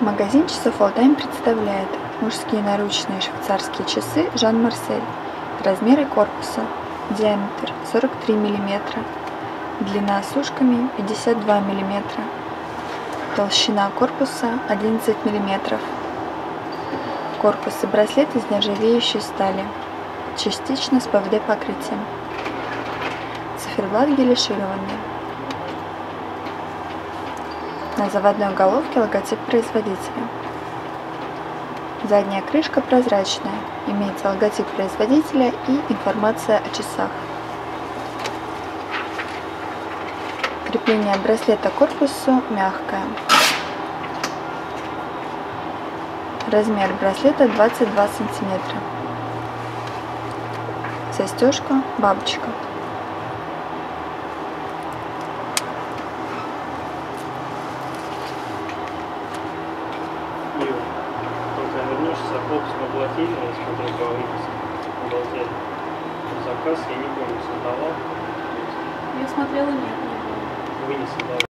Магазин часов Алтайм представляет мужские наручные швейцарские часы Жан Марсель. Размеры корпуса. Диаметр 43 мм. Длина с ушками 52 мм. Толщина корпуса 11 мм. Корпус и браслет из нержавеющей стали, частично с ПВД покрытием. Циферблат гелишированный. На заводной головке логотип производителя. Задняя крышка прозрачная, имеется логотип производителя и информация о часах. Крепление браслета корпусу мягкое. Размер браслета 22 сантиметра. Застежка бабочка. Ира, только вернешься, пропуск на бухгалтерию, смотрю по выписке бухгалтерии. Заказ я не помню, создавал. Я смотрела, нет, не было. Вы не создавали.